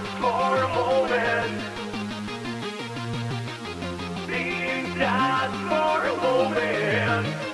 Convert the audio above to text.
not for a moment. Being not for a moment.